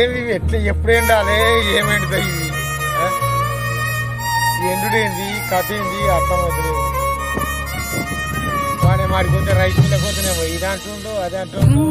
ఏమి ఎట్లా ఎప్పుడు ఎండాలి ఏమేంటిదో ఎండుడేంది కథ ఏంది అర్థం అవుతుంది వాడే మాడిపోతే రైతు లేకపోతేనేమో ఇది అంటుండో అది అంటుండో.